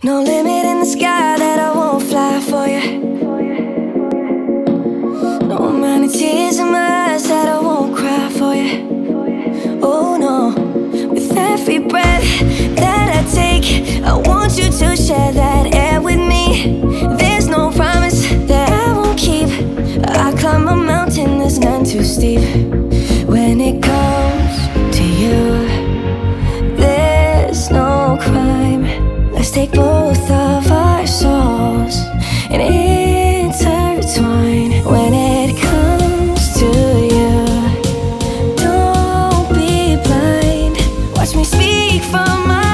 No limit in the sky that I won't fly for you. No amount of tears in my eyes that I won't cry for you. Oh no, with every breath that I take, I want you to share that air with me. There's no promise that I won't keep. I climb a mountain that's none too steep. speak for my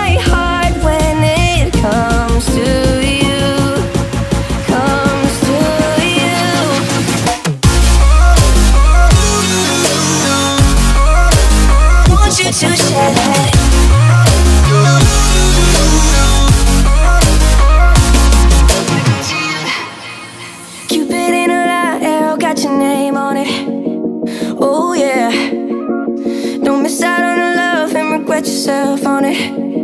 yourself on it.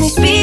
me speak.